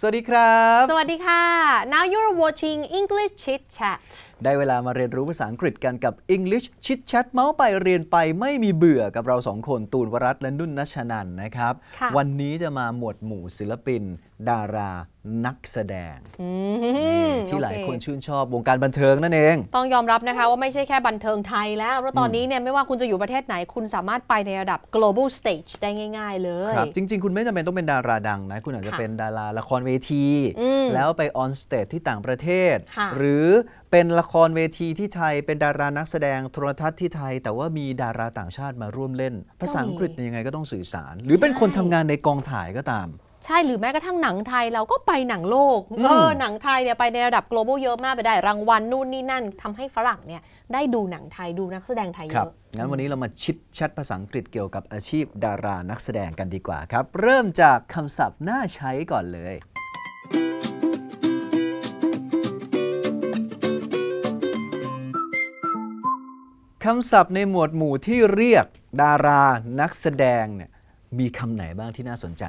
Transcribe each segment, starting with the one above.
สวัสดีครับ สวัสดีค่ะ now you're watching English Chit Chat ได้เวลามาเรียนรู้ภาษาอังกฤษกันกับ English Chit Chat เมาส์ไปเรียนไปไม่มีเบื่อกับเราสองคนตูนวรัตน์และนุ่นนัชนันนะครับค่ะวันนี้จะมาหมวดหมู่ศิลปิน ดารานักแสดงอืมที่หลายโอเคนชื่นชอบวงการบันเทิงนั่นเอง ต้องยอมรับนะคะว่าไม่ใช่แค่บันเทิงไทยแล้ว เพราะตอนนี้เนี่ยไม่ว่าคุณจะอยู่ประเทศไหนคุณสามารถไปในระดับ global stage ได้ง่าย ๆ เลยครับจริง ๆ คุณไม่จำเป็นต้องเป็นดาราดังนะ คุณอาจจะค่ะเป็นดาราละครเวทีอืมแล้วไป on stage ที่ต่างประเทศค่ะหรือเป็นละครเวทีที่ไทยเป็นดารานักแสดงโทรทัศน์ที่ไทย แต่ว่ามีดาราต่างชาติมาร่วมเล่น ภาษาอังกฤษยังไงก็ต้องสื่อสาร หรือเป็นคนทำงานในกองถ่ายก็ตาม ใช่หรือแม้กระทั่งหนังไทยเราก็ไปหนังโลกอืมเออหนังไทยเนี่ยไปในระดับ global เยอะมากไปได้รางวัลนู่นนี่นั่นทำให้ฝรั่งเนี่ยได้ดูหนังไทยดูนักแสดงไทยเยอะครับอะงั้นวันนี้เรามาชิดแชทภาษาอังกฤษเกี่ยวกับอาชีพดารานักแสดงกันดีกว่าครับ เริ่มจากคำศัพท์น่าใช้ก่อนเลย คำศัพท์ในหมวดหมู่ที่เรียกดารานักแสดงเนี่ยมีคำไหนบ้างที่น่าสนใจ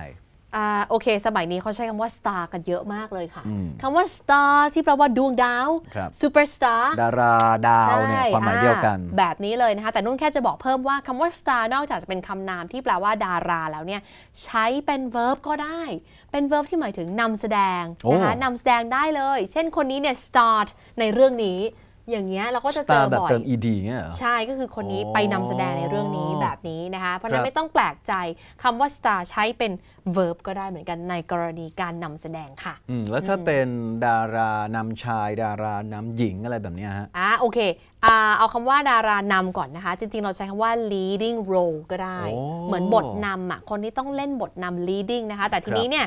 อ่าโอเค สมัยนี้เขาใช้คำว่า star กันเยอะมากเลยค่ะอืม คำว่า star ที่แปลว่าดวงดาวครับ superstar ดาราดาวเนี่ยใช่ความหมายเดียวกัน อ่าแบบนี้เลยนะคะ แต่นุ่นแค่จะบอกเพิ่มว่าคำว่า star นอกจากจะเป็นคำนามที่แปลว่าดาราแล้วเนี่ย ใช้เป็น verb ก็ได้ เป็น verb ที่หมายถึงนำแสดงนะคะโอ้ นำแสดงได้เลย เช่นคนนี้เนี่ย start ในเรื่องนี้ อย่างเงี้ยเราก็จะเจตาอแบบบ่อยเติม ed เงี้ยเหรอใช่ก็คือคนนี้อ๋อไปนำแสดงในเรื่องนี้แบบนี้นะคะเพราะฉะนั้ครันบไม่ต้องแปลกใจคำว่า star ใช้เป็น verb ก็ได้เหมือนกันในกรณีการนำแสดงค่ะอืมแล้วถ้าเป็นดารานำชายดารานำหญิงอะไรแบบเนี้ยฮะอ่าโอเคอ่าเอาคำว่าดารานำก่อนนะคะ จริง ๆ เราใช้คำว่า leading role ก็ได้โอ้เหมือนบทนำอะคนที่ต้องเล่นบทนำ leading นะคะ แต่ทีครับนี้เนี่ย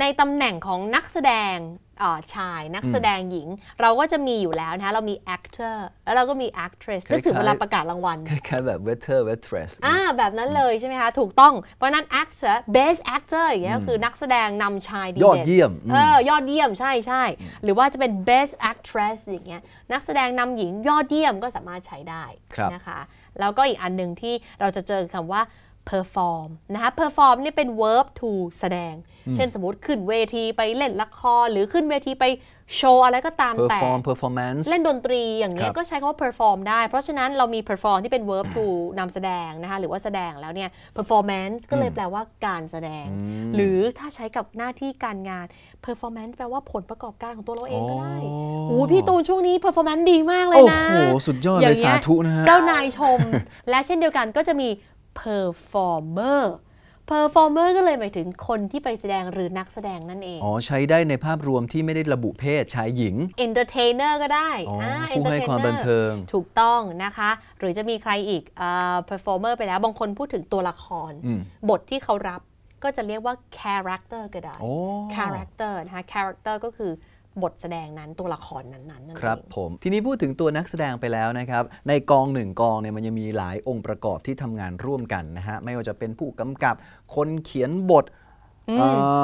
ในตำแหน่งของนักแสดงเอ่อชายนักอืมแสดงหญิง เราก็จะมีอยู่แล้วนะคะเรามี actor แล้วเราก็มี actress นึกถึงคล้ายๆเวลาประกาศรางวัลคล้ายๆแบบ waiter waitress อ่าแบบนั้นเลยใช่ไหมคะ ถูกต้อง เพราะฉะนั้น actor best actor อย่างเงี้ยก็คือนักแสดงนำชายดียอดเด่นเยี่ยมอืมเออยอดเยี่ยมใช่ใช่หรือว่าจะเป็น best actress อย่างเงี้ยนักแสดงนำหญิงยอดเยี่ยมก็สามารถใช้ได้ครับนะคะแล้วก็อีกอันหนึ่งที่เราจะเจอคำว่า perform นะคะ perform นี่เป็น verb to แสดง เช่นสมมติขึ้นเวทีไปเล่นละคร หรือขึ้นเวทีไปโชว์อะไรก็ตามแต่ perform performance เล่นดนตรีอย่างเงี้คยรับก็ใช้คำว่า perform ได้ เพราะฉะนั้นเรามี perform ที่เป็น verb to นำแสดงนะคะ หรือว่าแสดงแล้วเนี่ย performance ก็เลยแปลว่าการแสดง หรือถ้าใช้กับหน้าที่การงาน performance แปลว่าผลประกอบการของตัวเราเองก็ได้อ๋อโอ้พี่ตูนช่วงนี้ performance ดีมากเลยโอ้นะโห สุดยอดอเลย่ายงเงี้สายธุนะฮะ เจ้านายชม และเช่นเดียวกันก็จะมี performer performer ก็เลยหมายถึงคนที่ไปแสดงหรือนักแสดงนั่นเอง อ๋อ ใช้ได้ในภาพรวมที่ไม่ได้ระบุเพศชายหญิง entertainer ก็ได้อ๋ออ่าผู้ให้ความ entertainer บันเทิง ถูกต้องนะคะ หรือจะมีใครอีกเอ่อ performer ไปแล้วบางคนพูดถึงตัวละครอืมบทที่เขารับก็จะเรียกว่า character ก็ได้โอ้ character นะคะ character ก็คือ บทแสดงนั้นตัวละครนั้นๆนั่นครับเองผมทีนี้พูดถึงตัวนักแสดงไปแล้วนะครับ ในกองหนึ่งกองเนี่ยมันยังมีหลายองค์ประกอบที่ทำงานร่วมกันนะฮะไม่ว่าจะเป็นผู้กำกับคนเขียนบทเอ่อ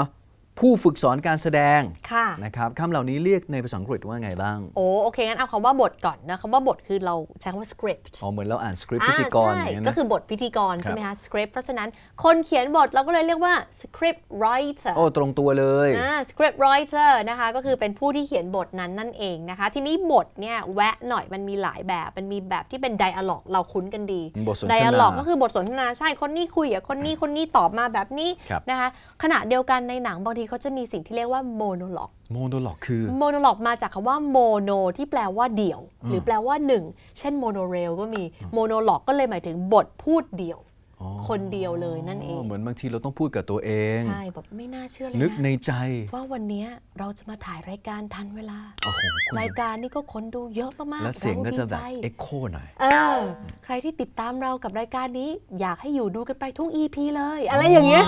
ผู้ฝึกสอนการแสดงค่ะนะครับคำเหล่านี้เรียกในภาษาอังกฤษว่าไงบ้าง โอ้โอเค งั้นเอาคำว่าบทก่อนนะคำว่าบทคือเราใช้คำว่า script อ๋อ เหมือนเราอ่านสคริปต์อ่าพิธีกรใช่อย่างเงี้ยก็นะคือบทพิธีกรครับใช่ไหมคะ script เพราะฉะนั้นคนเขียนบทเราก็เลยเรียกว่า script writer โอ้ตรงตัวเลยอ่า script writer นะคะก็คือเป็นผู้ที่เขียนบทนั้นนั่นเองนะคะ ทีนี้บทเนี่ยแวะหน่อยมันมีหลายแบบ มันมีแบบที่เป็น dialogue เราคุ้นกันดีบทสนทนา dialogue ก็คือบทสนทนาใช่คนนี้คุยกับคนนี้คนนี้ตอบมาแบบนี้ครับนะคะขณะเดียวกันในหนังบางทีเขาจะมีสิ่งที่เรียกว่า monologue monologue คือ monologue มาจากคำว่า mono ที่แปลว่าเดี่ยว หรือแปลว่าหนึ่งเช่น monorail ก็มี monologue ก็เลยหมายถึงบทพูดเดี่ยว คนเดียวเลยนั่นเอง เหมือนบางทีเราต้องพูดกับตัวเอง ใช่แบบไม่น่าเชื่อเลยนึกในใจนะ ว่าวันเนี้ยเราจะมาถ่ายรายการทันเวลาโอ้โหคุณรายการนี้ก็คนดูเยอะมากๆแล้วเสียงก็จะแบบเราดีใจเอ็กโคหน่อย เออ ใครที่ติดตามเรากับรายการนี้ อยากให้อยู่ดูกันไปทุก EP เลย อะไรอย่างเงี้ย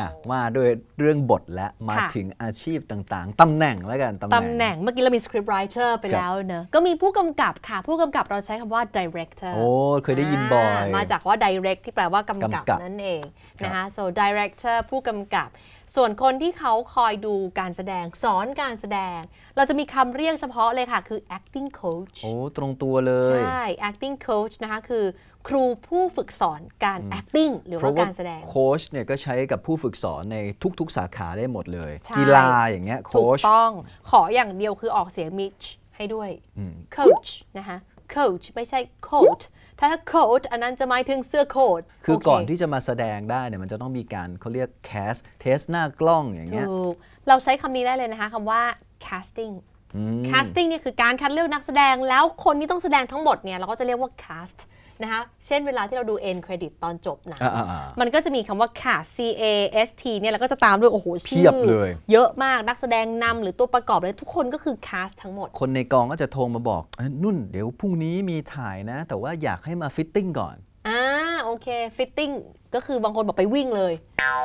อะว่าด้วยเรื่องบทและมาค่ะถึงอาชีพต่างๆตำแหน่งแล้วกันตำตำแหน่ง เมื่อกี้เรามี script writer ไปแล้วเนอะก็มีผู้กำกับค่ะ ผู้กำกับเราใช้คำว่า director โอ้เคยได้ยินบ่อยามาจากว่า direct ที่แปลว่ากำกับกำกับนั่นเองครับนะคะ so director ผู้กำกับ ส่วนคนที่เขาคอยดูการแสดงสอนการแสดง เราจะมีคำเรียกเฉพาะเลยค่ะ คือ acting coach โอ้ตรงตัวเลยใช่ acting coach นะคะคือครูผู้ฝึกสอนการ acting หรือว่าการแสดงเพราะว่าโค้ชเนี่ยก็ใช้กับผู้ฝึกสอนในทุก ๆ สาขาได้หมดเลยใช่กีฬาอย่างเงี้ยถูกโค้ชต้องขออย่างเดียวคือออกเสียงมี ชให้ด้วย coach นะคะ coach ไม่ใช่ coat ถ้า coat อันนั้นจะหมายถึงเสื้อโค้ทคือโเก่อนที่จะมาแสดงได้เนี่ยมันจะต้องมีการเขาเรียก cast test หน้ากล้องอย่างเงี้ยถูกเราใช้คำนี้ได้เลยนะคะคำว่า casting อืม casting เนี่ยคือการคัดเลือกนักแสดงแล้วคนที่ต้องแสดงทั้งหมดเนี่ยเราก็จะเรียกว่า cast นะคะเช่นเวลาที่เราดู end credit ตอนจบหนะอ่าๆมันก็จะมีคำว่า cast C A S T เนี่ยแล้วก็จะตามด้วย โอ้โหเพียบชื่อเลย เยอะมากนักแสดงนำหรือตัวประกอบเลยทุกคนก็คือ cast ทั้งหมด คนในกองก็จะโทรมาบอกเอ้ยนุ่นเดี๋ยวพรุ่งนี้มีถ่ายนะ แต่ว่าอยากให้มา fitting ก่อนอ่าโอเค fitting ก็คือบางคนบอกไปวิ่งเลย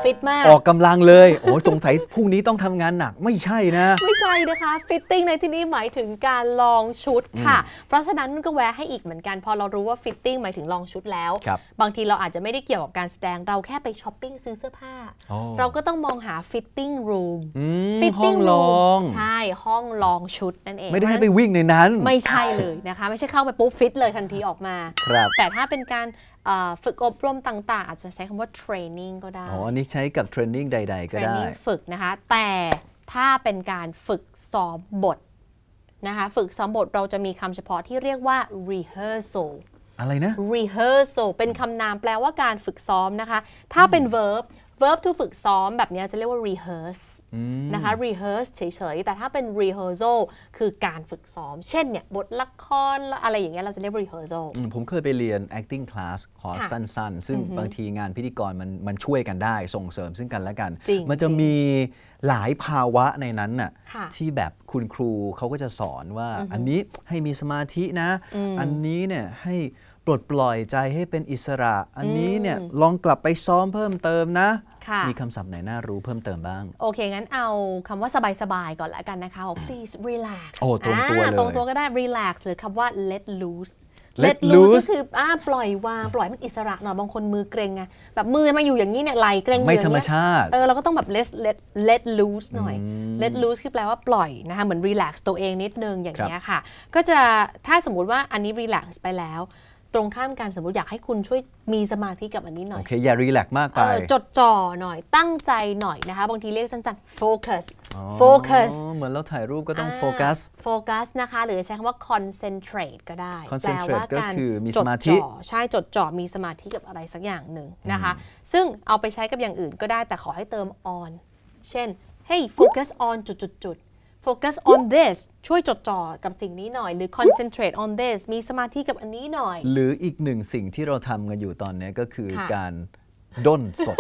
ฟิตมาก ออกกำลังเลย โอ้ยสงสัยพรุ่งนี้ต้องทำงานหนัก ไม่ใช่นะ ไม่ใช่นะคะ fitting ในที่นี้หมายถึงการลองชุดค่ะ เพราะฉะนั้นมันก็แวะให้อีกเหมือนกันพอเรารู้ว่า fitting หมายถึงลองชุดแล้ว ครับบางทีเราอาจจะไม่ได้เกี่ยวกับการแสดงเราแค่ไปช้อปปิ้งซื้อเสื้อผ้า อ๋อ เราก็ต้องมองหา fitting room อืม fitting ห้องลอง room ใช่ห้องลองชุดนั่นเองไม่ได้ให้ไปวิ่งในนั้น ไม่ใช่เลยนะคะ ไม่ใช่เข้าไปปุ๊บฟิตเลยทันทีออกมา ครับ แต่ถ้าเป็นการเอ่อ ฝึกอบรมต่าง ๆ อาจจะใช้คำว่า training ก็ได้ อ๋อ อันนี้ใช้กับเทรนนิ่งใด ๆ ก็ได้ training ฝึกนะคะ แต่ถ้าเป็นการฝึกซ้อมบทนะคะฝึกซ้อมบทเราจะมีคำเฉพาะที่เรียกว่า rehearsal อะไรนะ rehearsal เป็นคำนามแปลว่าการฝึกซ้อมนะคะ ถ้าเป็น verb verb to ฝึกซ้อมแบบเนี้ยจะเรียกว่า rehearse นะคะ rehearse เฉยๆ แต่ถ้าเป็น rehearsal คือการฝึกซ้อม เช่นเนี่ยบทละครอะไรอย่างเงี้ยเราจะเรียก rehearsal อืมผมเคยไปเรียน acting class คอร์สค่ะสั้นๆ ซึ่งบางทีงานพิธีกรมันมันช่วยกันได้ส่งเสริมซึ่งกันและกันจริงมันจะมีหลายภาวะในนั้นน่ะค่ะที่แบบคุณครูเขาก็จะสอนว่าอันนี้ให้มีสมาธินะ อันนี้เนี่ยให้ ปลดปล่อยใจให้เป็นอิสระ อันนี้เนี่ยลองกลับไปซ้อมเพิ่มเติมนะค่ะมีคำศัพท์ไหนน่ารู้เพิ่มเติมบ้าง โอเค งั้นเอาคำว่าสบายๆ ก่อนละกันนะคะบอก please relax โอ้ตรงตัวอ่าเลยตรงตัวก็ได้ relax หรือคำว่า let loose let loose ก็ loose คืออ่าปล่อยวาง ปล่อยมันอิสระหน่อยบางคนมือเกรงไงแบบมือมาอยู่อย่างนี้เนี่ยไหลเกรงอยู่ไม่อย่งธรรมเงี้ยชาติเออเราก็ต้องแบบ let let let loose หน่อย let loose คือแปลว่าปล่อยนะคะเหมือน relax ตัวเองนิดนึงอย่างเงี้ยค่ะ ก็จะถ้าสมมุติว่าอันนี้ relax ไปแล้ว ตรงข้ามกันสมมติอยากให้คุณช่วยมีสมาธิกับอันนี้หน่อโอยเค อย่ารีแลกซ์มากไปเออจดจ่อหน่อยตั้งใจหน่อยนะคะ บางทีเรียกสั้นๆ focus อ๋อ focus เหมือนเราถ่ายรูปก็ต้องาโฟกัส โฟกัสนะคะ หรือใช้คำว่า concentrate ก็ได้ concentrate แปลว่าก็ารคือมีจสดมาธิจ่อใช่จดจ่อมีสมาธิกับอะไรสักอย่างหนึ่งนะคะ ซึ่งเอาไปใช้กับอย่างอื่นก็ได้แต่ขอให้เติม on เช่น hey focus on จุดจุดจุด focus on this ช่วยจดจ่อกับสิ่งนี้หน่อย หรือ concentrate on this มีสมาธิกับอันนี้หน่อย หรืออีกหนึ่งสิ่งที่เราทำกันอยู่ตอนนี้ก็คือค่ะการด้นสด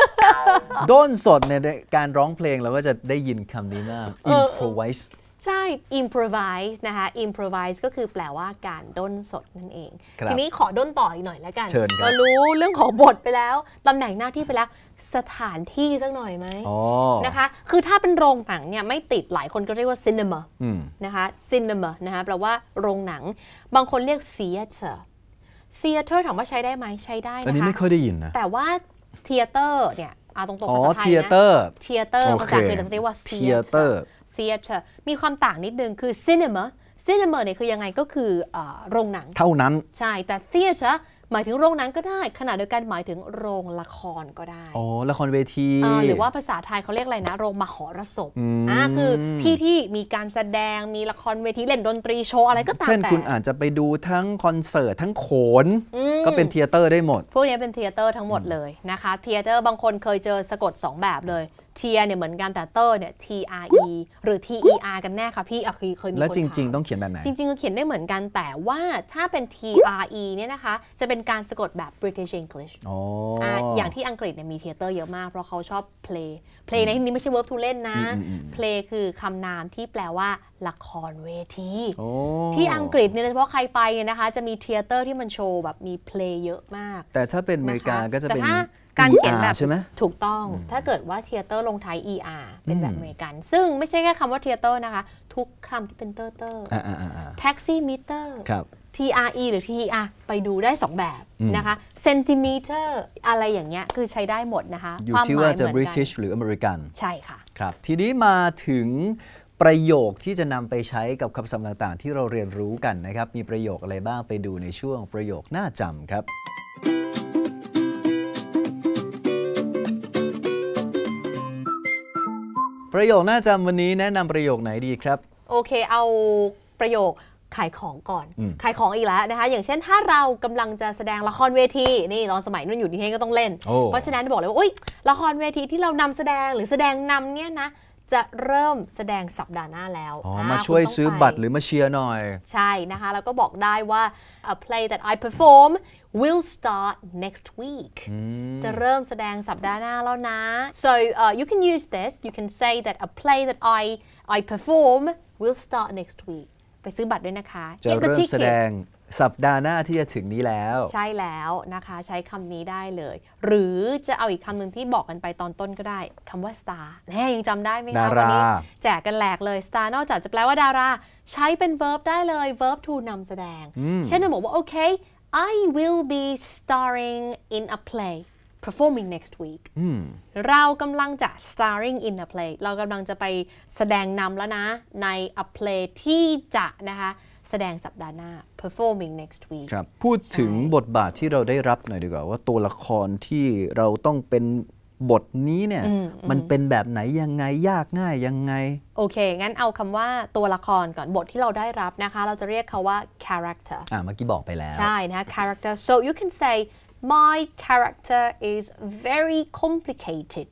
ด้นสดในการร้องเพลงเราก็จะได้ยินคำนี้มาก improvise ใช่ improvise นะคะ improvise ก็คือแปลว่าการด้นสดนั่นเอง ครับทีนี้ขอด้นต่ออีกหน่อยแล้วกันเชิญครับเรารู้เรื่องของบทไปแล้ว ตำแหน่งหน้าที่ไปแล้ว สถานที่สักหน่อยไหมอ๋อนะคะ คือถ้าเป็นโรงหนังเนี่ยไม่ติดหลายคนก็เรียกว่า cinema อืม นะคะ cinema นะคะแปลว่าโรงหนัง บางคนเรียก theater theater ถามว่าใช้ได้ไหมใช้ได้อันนี้นะคะ ไม่ค่อยได้ยินนะ แต่ว่า theater เนี่ยเอาตรงๆอ๋อภาษาไทยนะ theater theater โอภาเคษาอังกฤษเราจะเรียกว่า theater theater มีความต่างนิดนึงคือ cinema cinema เนี่ยคือยังไงก็คือเอ่อโรงหนัง เท่านั้น ใช่แต่ theater หมายถึงโรงหนังก็ได้ ขณะเดียวกันหมายถึงโรงละครก็ได้อ๋อละครเวทีเอ่อหรือว่าภาษาไทยเขาเรียกอะไรนะ โรงมหรสพอืมอ่าคือที่ที่มีการแสดงมีละครเวทีเล่นดนตรีโชว์อะไรก็ตามเช่นแต่คุณอาจจะไปดูทั้งคอนเสิร์ตทั้งโขนอืมก็เป็น theater ได้หมด พวกนี้เป็น theater ทั้งหมดเลยนะคะ theater บางคนเคยเจอสะกด 2 แบบเลย เทียเนี่ยเหมือนกันแต่เตอร์เนี่ย T R E หรือ T E R กันแน่ค่ะพี่อะเคยเคยมีแล้วคนจริงถามๆต้องเขียนแบบไหน จริงๆก็เขียนได้เหมือนกันแต่ว่าถ้าเป็น T R E เนี่ยนะคะ จะเป็นการสะกดแบบ British English อ๋ออะอย่างที่อังกฤษเนี่ยมี theater เยอะมาก เพราะเขาชอบ play play ในที่นี้ไม่ใช่ verb to เล่นนะอืมอืมอืม play คือคำนามที่แปลว่าละครเวทีโอ้ที่อังกฤษเนี่ยโดยเฉพาะใครไปเนี่ยนะคะ จะมี theater ที่มันโชว์แบบมี play เยอะมาก แต่ถ้าเป็นอเมริกานะคะก็จะเป็นแต่ถ้า การเขียนแบบ ER ใช่ไหมถูกต้อง ถ้าเกิดว่า theater ลงท้าย er เป็นแบบอเมริกัน ซึ่งไม่ใช่แค่คำว่า theater นะคะ ทุกคำที่เป็นเตอร์เตอร์อ่าอ่าอ่าอ่าแท็กซี่มิเตอร์ครับ TRE หรือ TER ไปดูได้ 2 แบบนะคะเซนติเมตรอะไรอย่างเงี้ยคือใช้ได้หมดนะคะ ความหมายจะเหมือนกัน อยู่ที่ว่า British หรือเมริกันใช่ค่ะครับ ทีนี้มาถึงประโยคที่จะนำไปใช้กับคำศัพท์ต่างๆ ที่เราเรียนรู้กันนะครับ มีประโยคอะไรบ้างไปดูในช่วงประโยคน่าจำครับ ประโยคน่าจำวันนี้แนะนำประโยคไหนดีครับ โอเคเอาประโยคขายของก่อน อืม ขายของอีกแล้วนะคะ อย่างเช่นถ้าเรากำลังจะแสดงละครเวทีนี่ตอนสมัยนุ่นอยู่ที่เฮงก็ต้องเล่น โอ้ เพราะฉะนั้นบอกเลยว่าอุ้ยละครเวทีที่เรานำแสดงหรือแสดงนำเนี่ยนะ จะเริ่มแสดงสัปดาห์หน้าแล้วอ๋ออ่มาช่วยคุณต้งซื้อไปบัตรหรือมาเชียร์หน่อย ใช่นะคะ แล้วก็บอกได้ว่า a play that I perform will start next week จะเริ่มแสดงสัปดาห์หน้าแล้วนะ so uh, you can use this you can say that a play that I I perform will start next week ไปซื้อบัตรด้วยนะคะ จะ Get the เริ่ม ticket แสดงสัปดาห์หน้าที่จะถึงนี้แล้ว ใช่แล้วนะคะใช้คำนี้ได้เลย หรือจะเอาอีกคำหนึ่งที่บอกกันไปตอนต้นก็ได้คำว่า star แน่ยังจำได้ไหมคะดาราวันี้แจกกันแหลกเลย star นอกจากจะแปลว่าดารา ใช้เป็น verb ได้เลย verb to นำแสดง เช่นเราบอกว่าโอเค I will be starring in a play performing next week เรากำลังจะ starring in a play เรากำลังจะไปแสดงนำแล้วนะ ใน a play ที่จะนะคะแสดงสัปดาห์หน้า performing next week ครับ พูดถึงบทบาทที่เราได้รับหน่อยดีกว่า ว่าตัวละครที่เราต้องเป็น บทนี้เนี่ยมันเป็นแบบไหนยังไงยากง่ายยังไง โอเค งั้นเอาคำว่าตัวละครก่อนบทที่เราได้รับนะคะ เราจะเรียกเขาว่า character อ่าเมื่อกี้บอกไปแล้ว ใช่นะคะ character so you can say my character is very complicated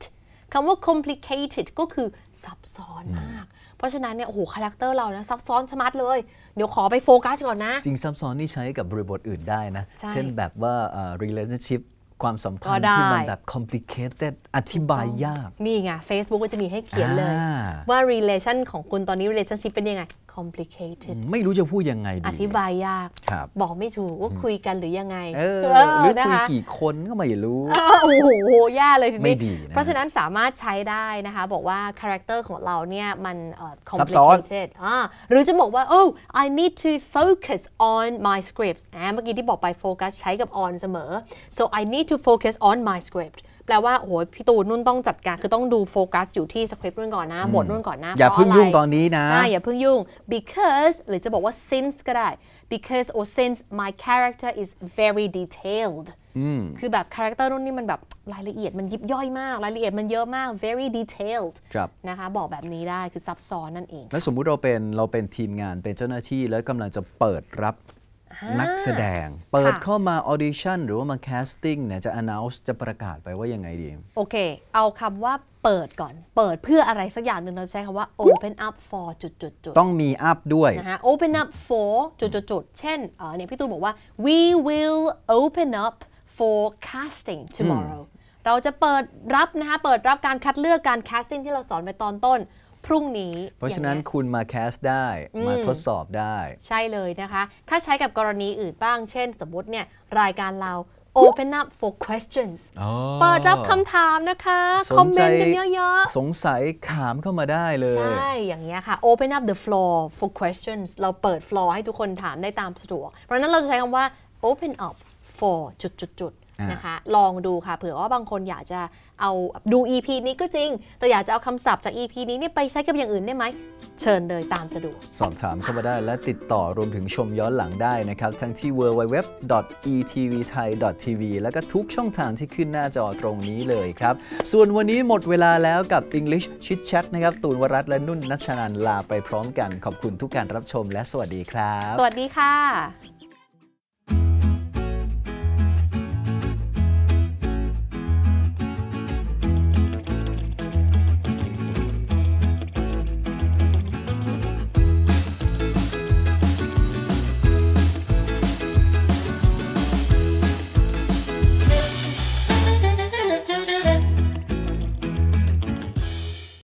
คำว่า complicated ก็คือซับซ้อนมาก เพราะฉะนั้นเนี่ย โอ้โห character เรานะ ซับซ้อนชะมัดเลย เดี๋ยวขอไปโฟกัสก่อนนะ จริงซับซ้อนนี่ใช้กับบริบทอื่นได้นะใช่เช่นแบบว่าเอ่อ relationship ความสัมพันธ์ก็ได้ที่มันแบบ complicated อธิบายยาก นี่ไง Facebook ก็จะมีให้เขียนเลยอ่าว่า relation ของคุณตอนนี้ relationship เป็นยังไง complicated ไม่รู้จะพูดยังไงอดีธิบายยากครับบอกไม่ถูกว่าคุยกันหรือยังไงเออเออนะคะหรือคุยกี่คนก็ไม่รู้เออโอ้โหแย่เลยทีนี้ไม่ดีนะเพราะฉะนั้นสามารถใช้ได้นะคะ บอกว่า character ของเราเนี่ยมันเอ่อซับซ้อน complicated อ่าหรือจะบอกว่า oh I need to focus on my script อ่าเมื่อกี้ที่บอกไปโฟกัสใช้กับ on เสมอ so I need to focus on my script แปลว่าโอ้โหพี่ตูนนุ่นต้องจัดการคือต้องดูโฟกัสอยู่ที่สคริปต์นุ่นก่อนนะ บทนุ่นก่อนนะอย่าพระเพิ่งะไรยุ่งตอนนี้นะใช่อย่าเพิ่งยุ่ง because หรือจะบอกว่า since ก็ได้ because or since my character is very detailed คือแบบ character นุ่นนี่มันแบบรายละเอียดมันยิบย่อยมาก รายละเอียดมันเยอะมาก very detailed ครับนะคะบอกแบบนี้ได้คือซับซ้อนนั่นเอง แล้วสมมุติเราเป็นเราเป็นทีมงานเป็นเจ้าหน้าที่แล้วกำลังจะเปิดรับ นักแสดง เปิดเข้ามา audition หรือว่ามา casting เนี่ยจะ announce จะประกาศไปว่ายังไงดี โอเค เอาคำว่าเปิดก่อน เปิดเพื่ออะไรสักอย่างหนึ่งเราใช้คำว่า open up for จุดจุดจุดต้องมี up ด้วยนะคะ open up for จุดจุดจุดเช่นเอ่อเนี่ยพี่ตูนบอกว่า we will open up for casting tomorrow เราจะเปิดรับนะคะ เปิดรับการคัดเลือกการ casting ที่เราสอนไปตอนต้น พรุ่งนี้ เพราะฉะนั้นอย่งงี้ยคุณมาแคสได้มาทดสอบได้ ใช่เลยนะคะ ถ้าใช้กับกรณีอื่นบ้าง เช่น สมมติเนี่ยรายการเรา open up for questions อ๋อเปิดรับคำถามนะคะสคอมนเมใจนต์กันเยอะๆ สงสัยถามเข้ามาได้เลย ใช่ อย่างเงี้ยค่ะ open up the floor for questions เราเปิด floor ให้ทุกคนถามได้ตามสะดวก เพราะฉะนั้นเราจะใช้คำว่า open up for จุดจุดจุดๆอ่า นนะคะ ลองดูค่ะ เผื่อว่าบางคนอยากจะเอาดู EP นี้ก็จริง แต่อยากจะเอาคำศัพท์จาก EP นี้เนี่ยไปใช้กับอย่างอื่นได้ไหม เชิญเลยตามสะดวก สอบถามเข้ามาได้และติดต่อรวมถึงชมย้อนหลังได้นะครับ ทั้งที่ www.etvthai.tv แล้วก็ทุกช่องทางที่ขึ้นหน้าจอตรงนี้เลยครับ ส่วนวันนี้หมดเวลาแล้วกับ English Chit Chat นะครับ ตูนวรัตน์และนุ่นนัชนันลาไปพร้อมกัน ขอบคุณทุกการรับชมและสวัสดีครับ สวัสดีค่ะ